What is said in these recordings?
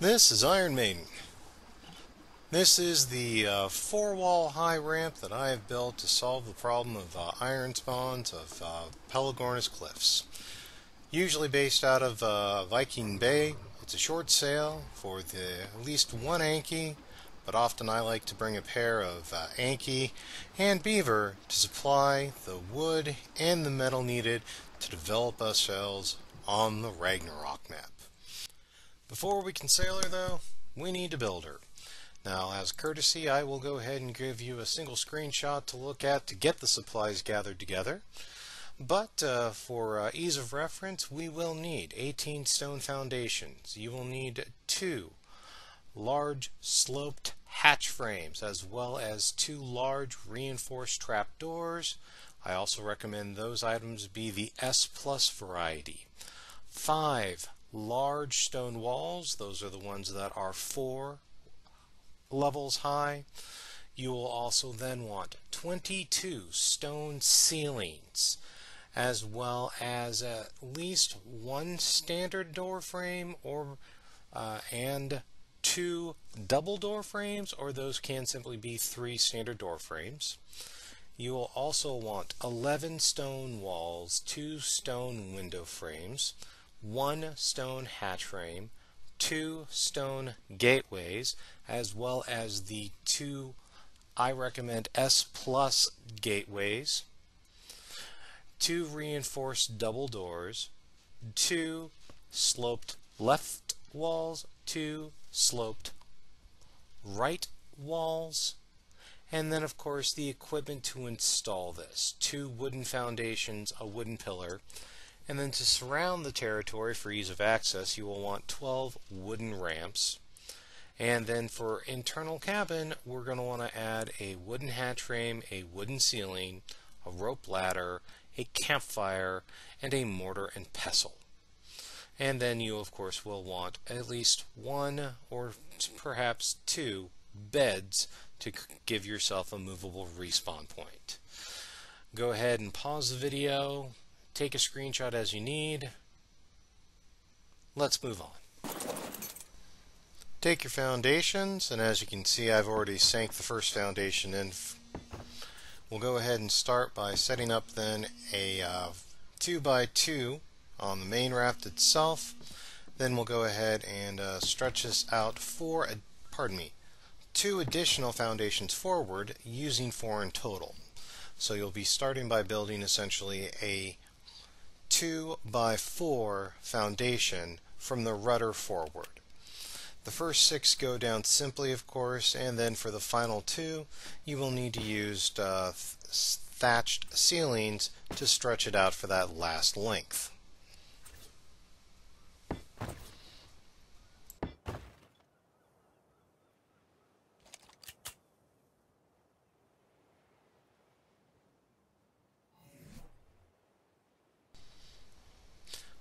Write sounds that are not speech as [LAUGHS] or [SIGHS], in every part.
This is Iron Maiden. This is the uh, four wall high ramp that I have built to solve the problem of uh, iron spawns of uh, Pelagornis Cliffs. Usually based out of uh, Viking Bay. It's a short sail for the at least one Anky, but often I like to bring a pair of uh, Anky and Beaver to supply the wood and the metal needed to develop ourselves on the Ragnarok map. Before we can sail her though, we need to build her. Now, as courtesy, I will go ahead and give you a single screenshot to look at to get the supplies gathered together. But uh, for uh, ease of reference, we will need 18 stone foundations. You will need two large sloped hatch frames as well as two large reinforced trap doors. I also recommend those items be the S plus variety. Five large stone walls, those are the ones that are four levels high. You will also then want 22 stone ceilings as well as at least one standard door frame or uh, and two double door frames or those can simply be three standard door frames. You will also want 11 stone walls, two stone window frames, one stone hatch frame, two stone gateways, as well as the two I recommend S plus gateways, two reinforced double doors, two sloped left walls, two sloped right walls, and then of course the equipment to install this. Two wooden foundations, a wooden pillar, and then to surround the territory for ease of access, you will want 12 wooden ramps. And then for internal cabin, we're going to want to add a wooden hatch frame, a wooden ceiling, a rope ladder, a campfire, and a mortar and pestle. And then you, of course, will want at least one or perhaps two beds to give yourself a movable respawn point. Go ahead and pause the video, Take a screenshot as you need. Let's move on. Take your foundations, and as you can see, I've already sank the first foundation in. We'll go ahead and start by setting up then a uh, 2 by 2 on the main raft itself. Then we'll go ahead and uh, stretch this out for, pardon me, two additional foundations forward using four in total. So you'll be starting by building essentially a 2 by 4 foundation from the rudder forward. The first six go down simply, of course, and then for the final two, you will need to use uh, thatched ceilings to stretch it out for that last length.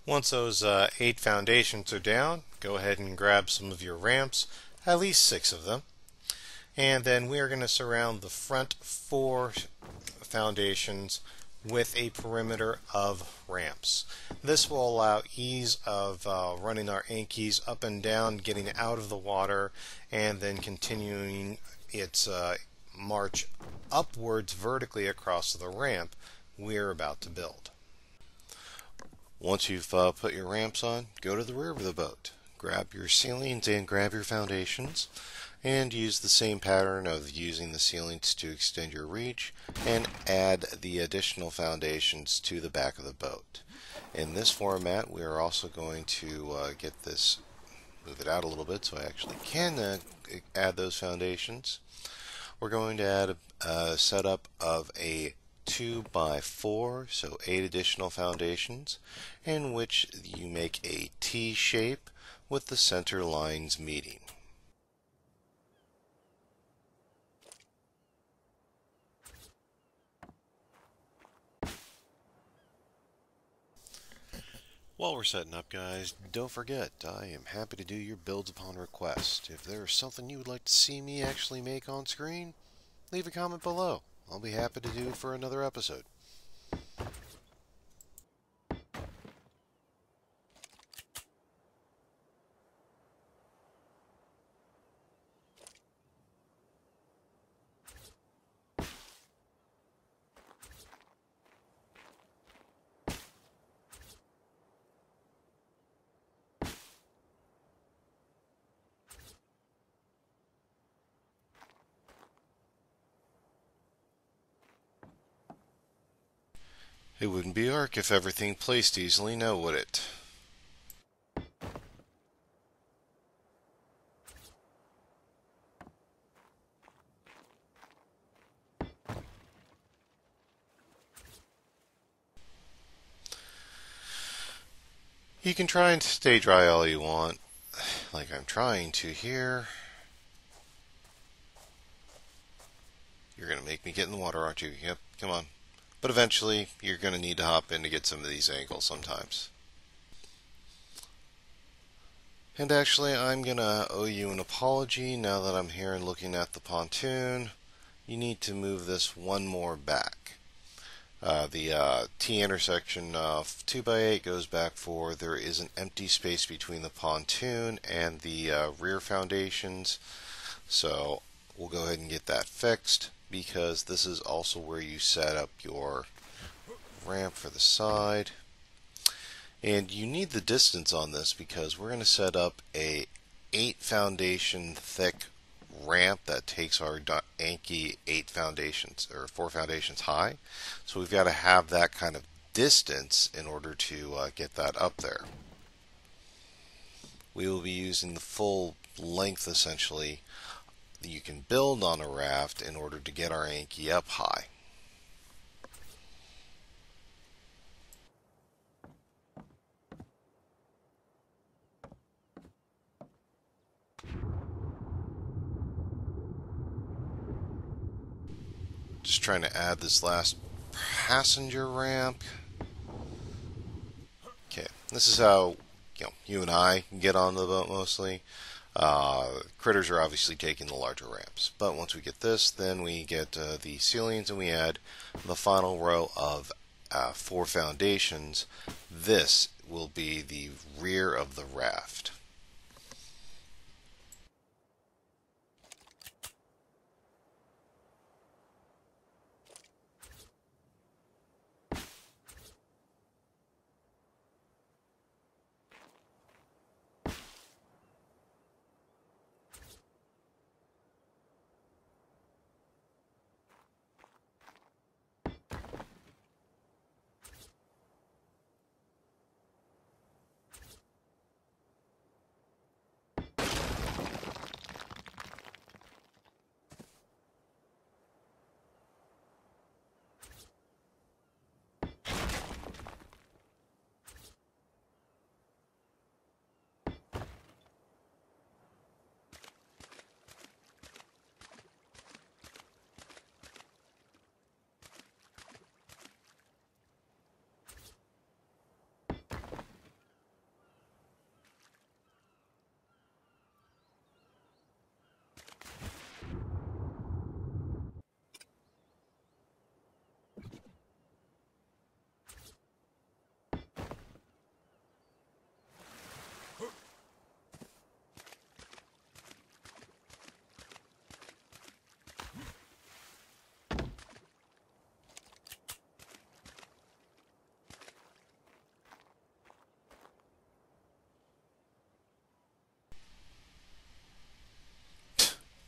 Once those uh, eight foundations are down, go ahead and grab some of your ramps, at least six of them. And then we are going to surround the front four foundations with a perimeter of ramps. This will allow ease of uh, running our Ankies up and down, getting out of the water, and then continuing its uh, march upwards vertically across the ramp we're about to build. Once you've uh, put your ramps on, go to the rear of the boat. Grab your ceilings and grab your foundations and use the same pattern of using the ceilings to extend your reach and add the additional foundations to the back of the boat. In this format we are also going to uh, get this move it out a little bit so I actually can uh, add those foundations. We're going to add a, a setup of a 2 by 4, so 8 additional foundations, in which you make a T shape with the center lines meeting. While we're setting up, guys, don't forget, I am happy to do your builds upon request. If there is something you would like to see me actually make on screen, leave a comment below. I'll be happy to do for another episode. It wouldn't be Ark if everything placed easily, now would it? You can try and stay dry all you want, like I'm trying to here. You're going to make me get in the water, aren't you? Yep, come on. But eventually, you're going to need to hop in to get some of these angles sometimes. And actually, I'm going to owe you an apology now that I'm here and looking at the pontoon. You need to move this one more back. Uh, the uh, T intersection of 2x8 goes back for there is an empty space between the pontoon and the uh, rear foundations. So we'll go ahead and get that fixed because this is also where you set up your ramp for the side. And you need the distance on this because we're going to set up a 8 foundation thick ramp that takes our Anki 8 foundations or 4 foundations high. So we've got to have that kind of distance in order to uh, get that up there. We will be using the full length essentially you can build on a raft in order to get our Anki up high. Just trying to add this last passenger ramp. Okay, this is how you know you and I get on the boat mostly. Uh, critters are obviously taking the larger ramps. But once we get this, then we get uh, the ceilings and we add the final row of uh, four foundations. This will be the rear of the raft.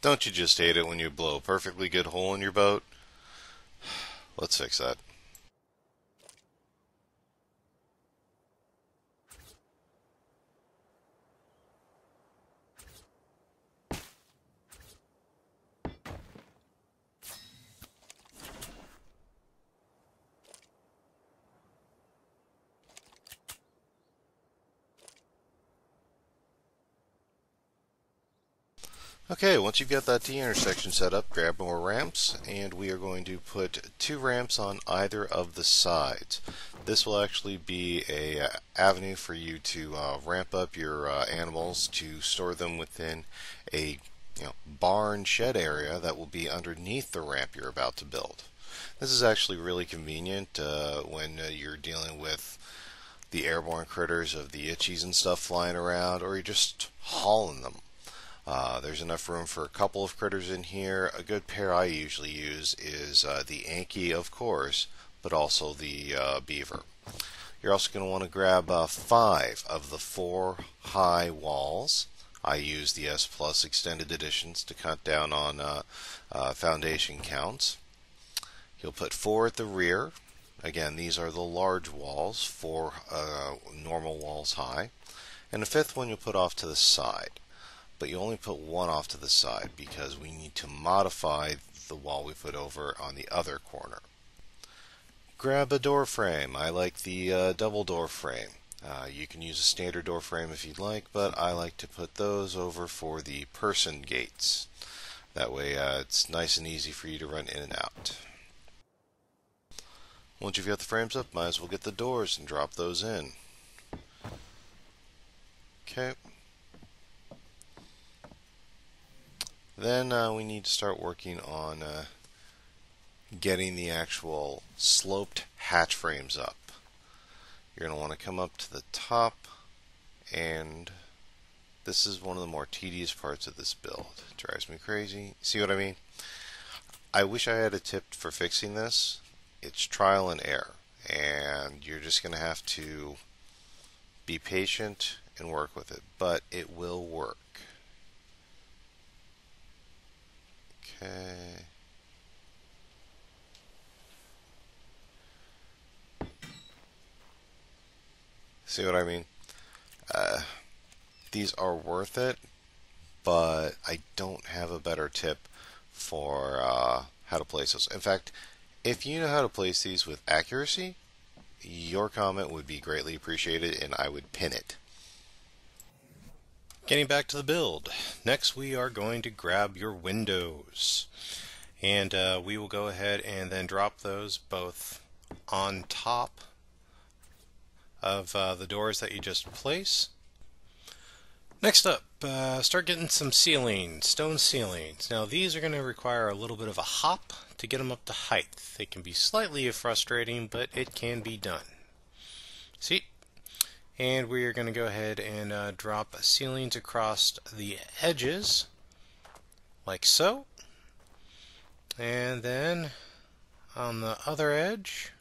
Don't you just hate it when you blow a perfectly good hole in your boat? [SIGHS] Let's fix that. Okay, once you've got that T intersection set up, grab more ramps, and we are going to put two ramps on either of the sides. This will actually be a uh, avenue for you to uh, ramp up your uh, animals to store them within a you know, barn shed area that will be underneath the ramp you're about to build. This is actually really convenient uh, when uh, you're dealing with the airborne critters of the itchies and stuff flying around, or you're just hauling them. Uh, there's enough room for a couple of critters in here. A good pair I usually use is uh, the Anky, of course, but also the uh, Beaver. You're also going to want to grab uh, five of the four high walls. I use the S Plus extended editions to cut down on uh, uh, foundation counts. You'll put four at the rear. Again, these are the large walls, four normal walls high. And the fifth one you'll put off to the side. But you only put one off to the side because we need to modify the wall we put over on the other corner. Grab a door frame. I like the uh, double door frame. Uh, you can use a standard door frame if you'd like, but I like to put those over for the person gates. That way uh, it's nice and easy for you to run in and out. Once you've got the frames up, might as well get the doors and drop those in. Okay. Then uh, we need to start working on uh, getting the actual sloped hatch frames up. You're going to want to come up to the top and this is one of the more tedious parts of this build. It drives me crazy. See what I mean? I wish I had a tip for fixing this. It's trial and error and you're just going to have to be patient and work with it, but it will work. Okay. See what I mean? Uh, these are worth it, but I don't have a better tip for uh, how to place those. In fact, if you know how to place these with accuracy, your comment would be greatly appreciated and I would pin it. Getting back to the build. Next we are going to grab your windows. And uh, we will go ahead and then drop those both on top of uh, the doors that you just place. Next up, uh, start getting some ceilings, stone ceilings. Now these are going to require a little bit of a hop to get them up to height. They can be slightly frustrating, but it can be done. And we are going to go ahead and uh, drop ceilings across the edges like so. And then on the other edge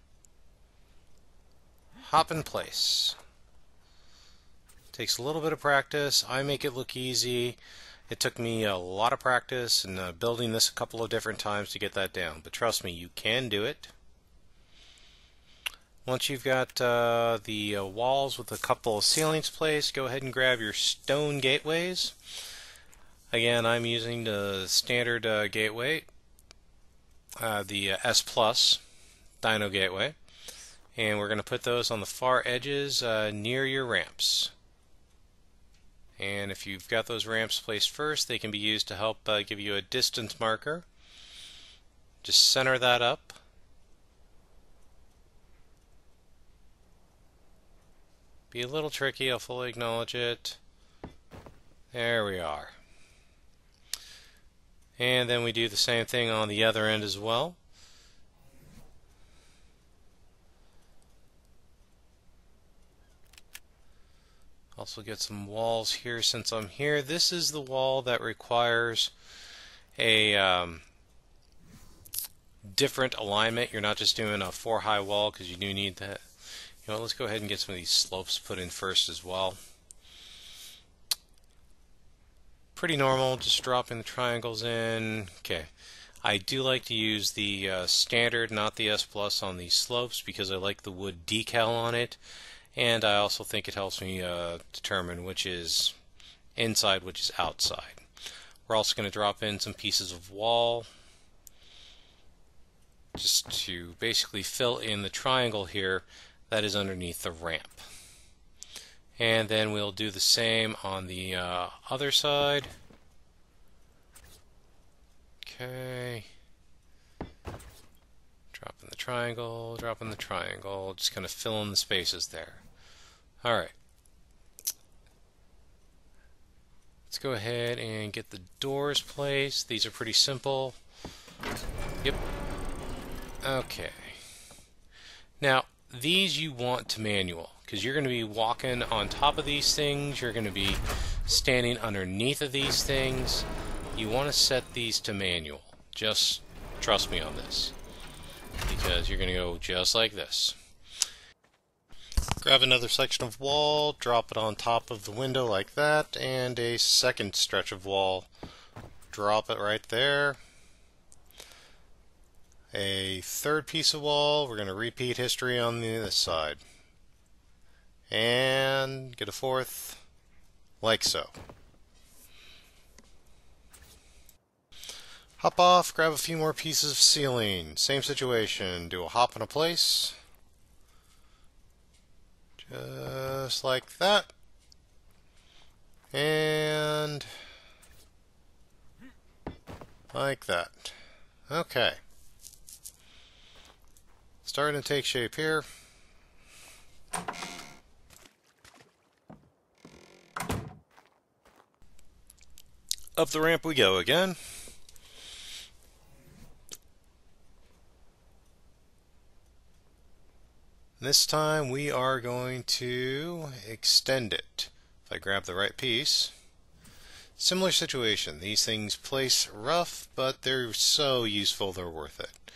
hop in place. Takes a little bit of practice. I make it look easy. It took me a lot of practice and uh, building this a couple of different times to get that down. But trust me you can do it once you've got uh, the uh, walls with a couple of ceilings placed, go ahead and grab your stone gateways. Again, I'm using the standard uh, gateway, uh, the uh, S Plus Dino Gateway, and we're going to put those on the far edges uh, near your ramps. And if you've got those ramps placed first, they can be used to help give you a distance marker. Just center that up Be a little tricky, I'll fully acknowledge it. There we are. And then we do the same thing on the other end as well. Also get some walls here since I'm here. This is the wall that requires a um, different alignment. You're not just doing a four high wall because you do need that you know, let's go ahead and get some of these slopes put in first as well. Pretty normal, just dropping the triangles in. Okay. I do like to use the uh, standard, not the S Plus on these slopes because I like the wood decal on it. And I also think it helps me uh, determine which is inside, which is outside. We're also going to drop in some pieces of wall just to basically fill in the triangle here that is underneath the ramp. And then we'll do the same on the uh, other side. Okay. Drop in the triangle, drop in the triangle, just kind of fill in the spaces there. Alright. Let's go ahead and get the doors placed. These are pretty simple. Yep. Okay. Now, these you want to manual because you're going to be walking on top of these things. You're going to be standing underneath of these things. You want to set these to manual. Just trust me on this because you're going to go just like this. Grab another section of wall, drop it on top of the window like that, and a second stretch of wall. Drop it right there. A third piece of wall, we're going to repeat history on the this side. And get a fourth, like so. Hop off, grab a few more pieces of ceiling. Same situation, do a hop in a place. Just like that. And like that. Okay. Starting to take shape here. Up the ramp we go again. This time we are going to extend it. If I grab the right piece. Similar situation. These things place rough, but they're so useful they're worth it.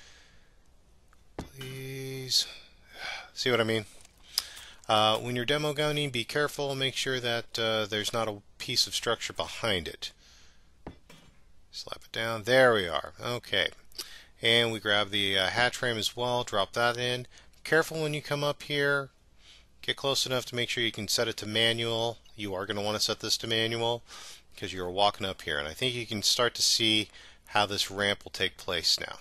Please. See what I mean? Uh, when you're demo gunning, be careful. Make sure that uh, there's not a piece of structure behind it. Slap it down. There we are. Okay. And we grab the uh, hatch frame as well. Drop that in careful when you come up here. Get close enough to make sure you can set it to manual. You are going to want to set this to manual because you're walking up here. And I think you can start to see how this ramp will take place now.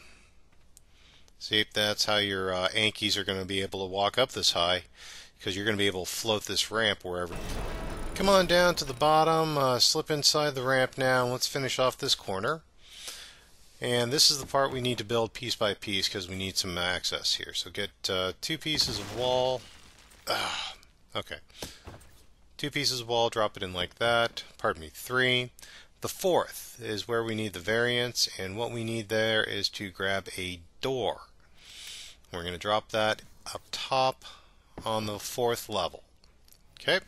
See if that's how your uh, Ankies are going to be able to walk up this high because you're going to be able to float this ramp wherever. Come on down to the bottom, uh, slip inside the ramp now, and let's finish off this corner. And this is the part we need to build piece by piece because we need some access here. So get uh, two pieces of wall. Ah, okay. Two pieces of wall, drop it in like that. Pardon me, three. The fourth is where we need the variance, and what we need there is to grab a door. We're going to drop that up top on the fourth level. Okay?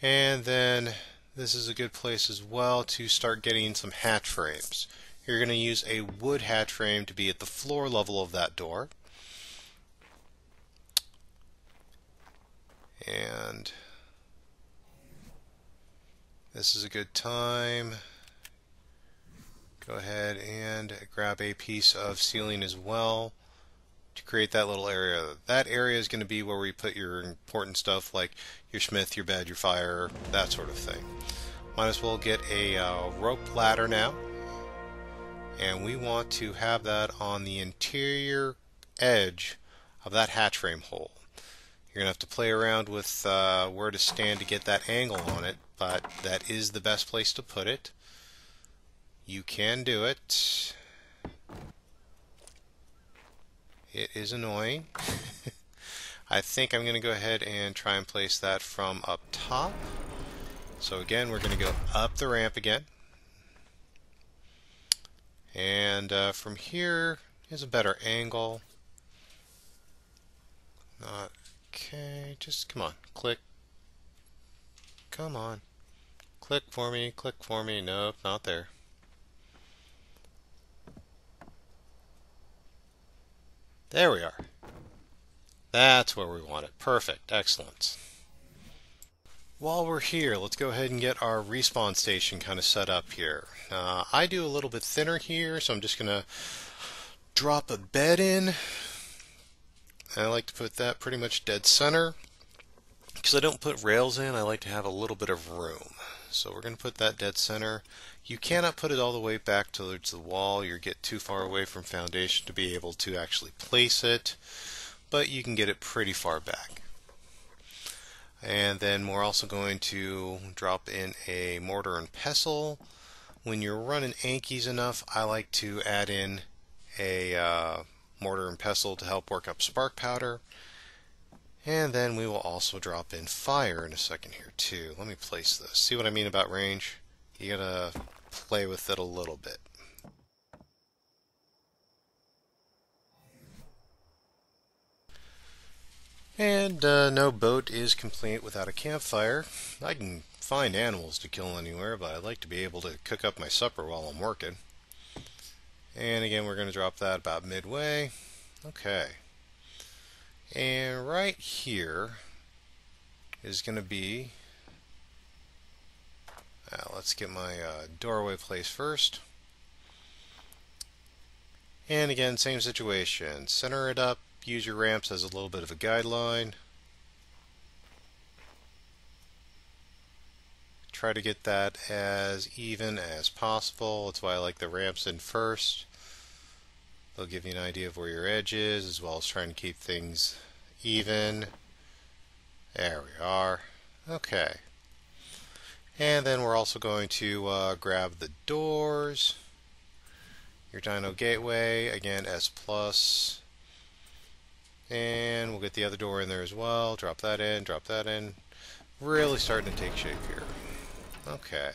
And then this is a good place as well to start getting some hatch frames. You're going to use a wood hatch frame to be at the floor level of that door. And this is a good time. Go ahead and grab a piece of ceiling as well to create that little area. That area is going to be where we put your important stuff like your smith, your bed, your fire, that sort of thing. Might as well get a uh, rope ladder now. And we want to have that on the interior edge of that hatch frame hole. You're going to have to play around with uh, where to stand to get that angle on it, but that is the best place to put it. You can do it. It is annoying. [LAUGHS] I think I'm going to go ahead and try and place that from up top. So again, we're going to go up the ramp again. And uh, from here is a better angle. Not okay. Just come on, click. Come on, click for me. Click for me. Nope, not there. There we are. That's where we want it. Perfect. Excellent. While we're here, let's go ahead and get our respawn station kind of set up here. Uh, I do a little bit thinner here, so I'm just going to drop a bed in. I like to put that pretty much dead center. Because I don't put rails in, I like to have a little bit of room. So we're going to put that dead center. You cannot put it all the way back towards the wall. You get too far away from foundation to be able to actually place it. But you can get it pretty far back. And then we're also going to drop in a mortar and pestle. When you're running Ankies enough, I like to add in a uh, mortar and pestle to help work up spark powder. And then we will also drop in fire in a second here too. Let me place this. See what I mean about range? You gotta play with it a little bit. And uh, no boat is complete without a campfire. I can find animals to kill anywhere, but I'd like to be able to cook up my supper while I'm working. And again, we're going to drop that about midway. Okay. And right here is going to be, uh, let's get my uh, doorway placed first. And again, same situation. Center it up, use your ramps as a little bit of a guideline. Try to get that as even as possible. That's why I like the ramps in first. They'll give you an idea of where your edge is, as well as trying to keep things even. There we are. Okay. And then we're also going to uh, grab the doors. Your Dino Gateway, again S plus. And we'll get the other door in there as well. Drop that in, drop that in. Really starting to take shape here. Okay.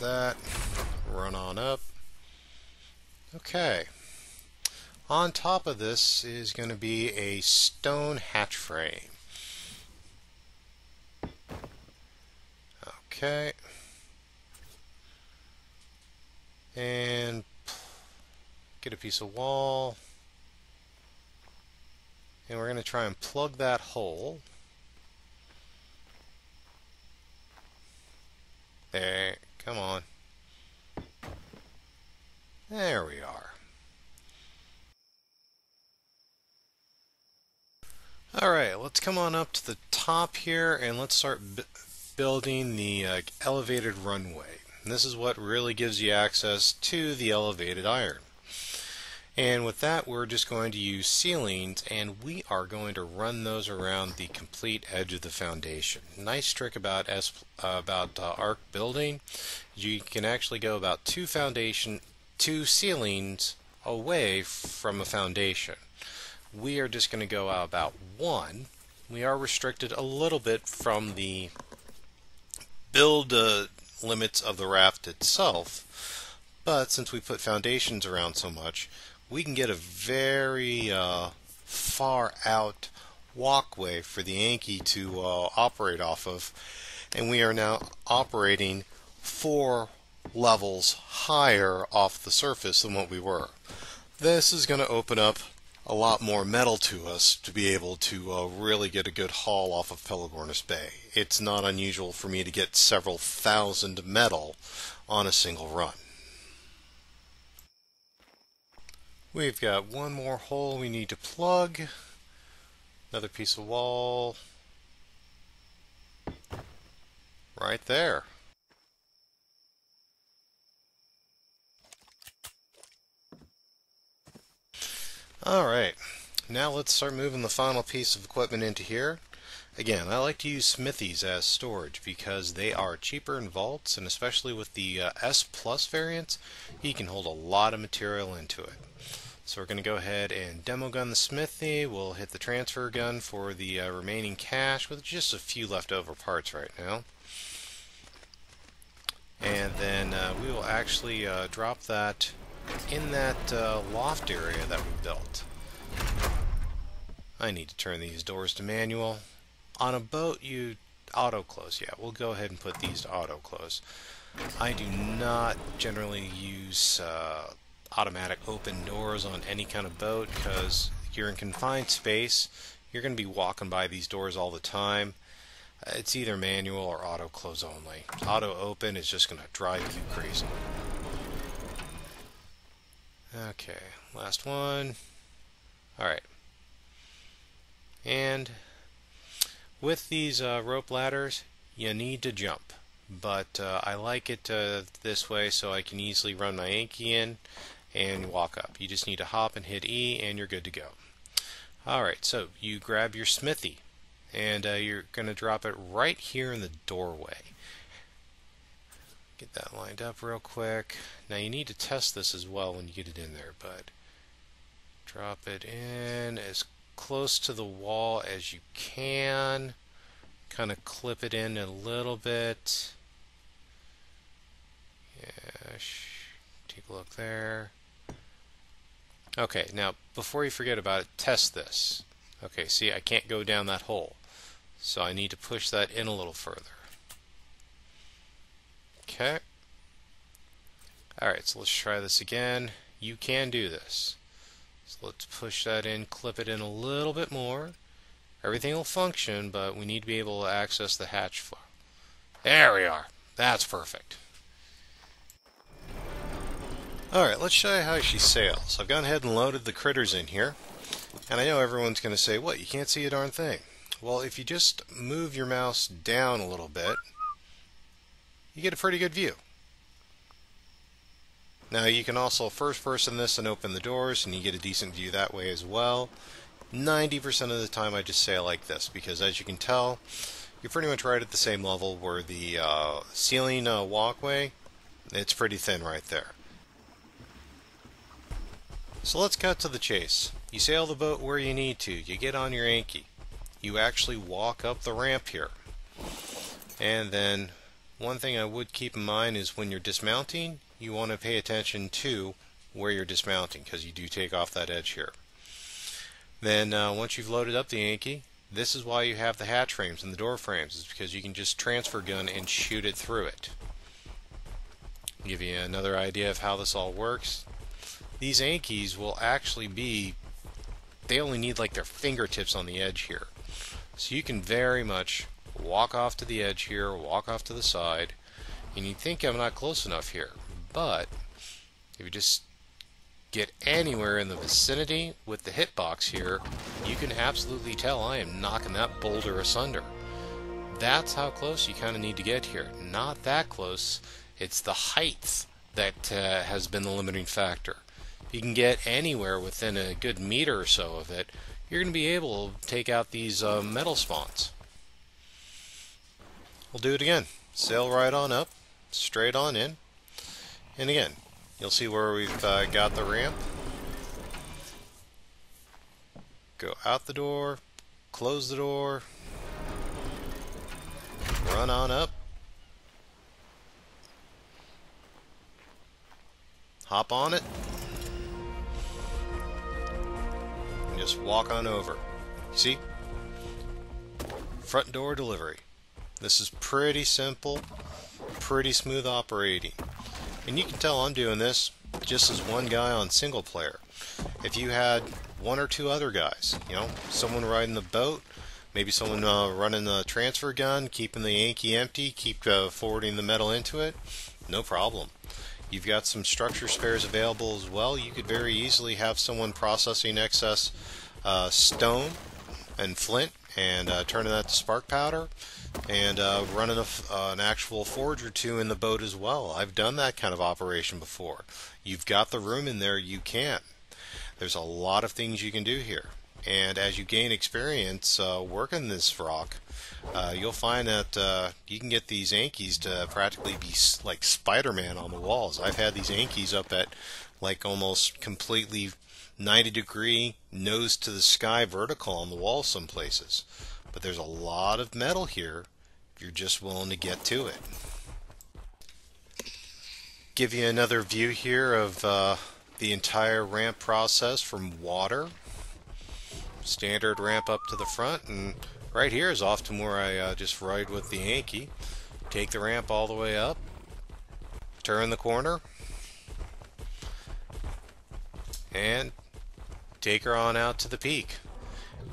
That. Run on up. Okay. On top of this is going to be a stone hatch frame. Okay. And get a piece of wall. And we're going to try and plug that hole. There, come on. There we are. Alright, let's come on up to the top here and let's start building the uh, elevated runway. And this is what really gives you access to the elevated iron. And with that, we're just going to use ceilings and we are going to run those around the complete edge of the foundation. Nice trick about S, uh, about uh, Ark building, you can actually go about two foundation, two ceilings away from a foundation. We are just going to go about one. We are restricted a little bit from the build uh, limits of the raft itself, but since we put foundations around so much, we can get a very uh, far out walkway for the Anky to uh, operate off of, and we are now operating four levels higher off the surface than what we were. This is going to open up a lot more metal to us to be able to uh, really get a good haul off of Pelagornis Bay. It's not unusual for me to get several thousand metal on a single run. We've got one more hole we need to plug. Another piece of wall. Right there. Alright, now let's start moving the final piece of equipment into here. Again, I like to use smithies as storage because they are cheaper in vaults and especially with the uh, S Plus variants, you can hold a lot of material into it. So we're going to go ahead and demo gun the smithy. We'll hit the transfer gun for the uh, remaining cache with just a few leftover parts right now. And then uh, we will actually uh, drop that in that uh, loft area that we built. I need to turn these doors to manual. On a boat, you auto close. Yeah, we'll go ahead and put these to auto close. I do not generally use uh, automatic open doors on any kind of boat because you're in confined space. You're going to be walking by these doors all the time. It's either manual or auto close only. Auto open is just going to drive you crazy. Okay, last one. Alright. And with these uh, rope ladders, you need to jump. But uh, I like it uh, this way so I can easily run my Anky in and walk up. You just need to hop and hit E and you're good to go. Alright, so you grab your smithy and uh, you're going to drop it right here in the doorway. Get that lined up real quick. Now you need to test this as well when you get it in there, but Drop it in as close to the wall as you can. Kind of clip it in a little bit. Yeah, take a look there. Okay, now before you forget about it, test this. Okay, see, I can't go down that hole. So I need to push that in a little further. Okay. Alright, so let's try this again. You can do this. So let's push that in, clip it in a little bit more. Everything will function, but we need to be able to access the hatch flow. There we are. That's perfect. Alright, let's show you how she sails. I've gone ahead and loaded the critters in here. And I know everyone's going to say, what, you can't see a darn thing. Well, if you just move your mouse down a little bit, you get a pretty good view. Now you can also first person this and open the doors and you get a decent view that way as well. 90% of the time I just sail like this because as you can tell you're pretty much right at the same level where the uh, ceiling uh, walkway it's pretty thin right there. So let's cut to the chase. You sail the boat where you need to. You get on your Anky. You actually walk up the ramp here. And then one thing I would keep in mind is when you're dismounting, you want to pay attention to where you're dismounting because you do take off that edge here. Then uh, once you've loaded up the Anky, this is why you have the hatch frames and the door frames, is because you can just transfer gun and shoot it through it. Give you another idea of how this all works. These Ankys will actually be, they only need like their fingertips on the edge here. So you can very much walk off to the edge here, walk off to the side, and you think I'm not close enough here. But if you just get anywhere in the vicinity with the hitbox here, you can absolutely tell I am knocking that boulder asunder. That's how close you kind of need to get here. Not that close. It's the height that uh, has been the limiting factor. You can get anywhere within a good meter or so of it, you're going to be able to take out these uh, metal spawns. We'll do it again. Sail right on up, straight on in. And again, you'll see where we've uh, got the ramp. Go out the door, close the door, run on up, hop on it, just walk on over. See? Front door delivery. This is pretty simple, pretty smooth operating. And you can tell I'm doing this just as one guy on single player. If you had one or two other guys, you know, someone riding the boat, maybe someone uh, running the transfer gun, keeping the Anky empty, keep uh, forwarding the metal into it, no problem. You've got some structure spares available as well. You could very easily have someone processing excess uh, stone and flint and uh, turning that to spark powder and uh, running a, uh, an actual forge or two in the boat as well. I've done that kind of operation before. You've got the room in there, you can. There's a lot of things you can do here. And as you gain experience uh, working this rock, uh, you'll find that uh, you can get these Ankys to practically be like Spider-Man on the walls. I've had these Ankys up at like almost completely 90 degree nose to the sky vertical on the wall some places. But there's a lot of metal here if you're just willing to get to it. Give you another view here of uh, the entire ramp process from water. Standard ramp up to the front and right here is often where I uh, just ride with the Anky. Take the ramp all the way up, turn the corner, and take her on out to the peak.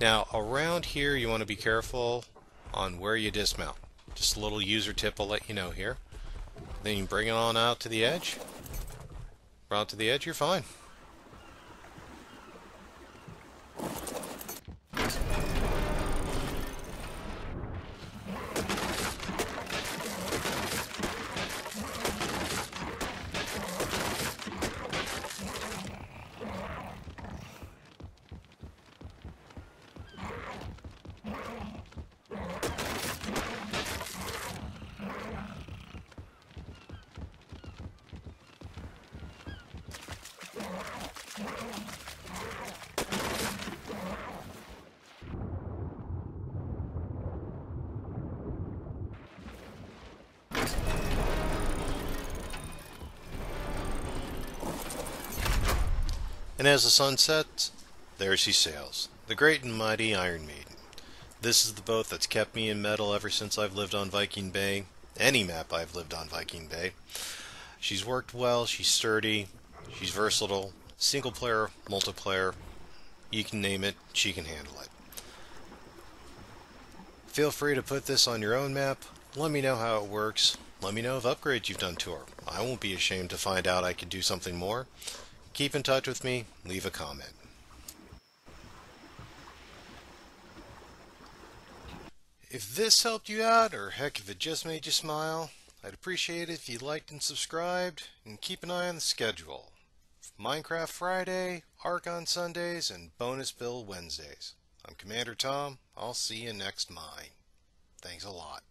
Now around here you want to be careful on where you dismount. Just a little user tip I'll let you know here. Then you bring it on out to the edge. Out to the edge, you're fine. And as the sun sets, there she sails, the great and mighty Iron Maiden. This is the boat that's kept me in metal ever since I've lived on Viking Bay. Any map I've lived on Viking Bay. She's worked well, she's sturdy, she's versatile, single player, multiplayer, you can name it, she can handle it. Feel free to put this on your own map. Let me know how it works. Let me know of upgrades you've done to her. I won't be ashamed to find out I could do something more. Keep in touch with me. Leave a comment. If this helped you out, or heck, if it just made you smile, I'd appreciate it if you liked and subscribed, and keep an eye on the schedule. Minecraft Friday, Ark on Sundays, and Bonus Bill Wednesdays. I'm Commander Tom. I'll see you next mine. Thanks a lot.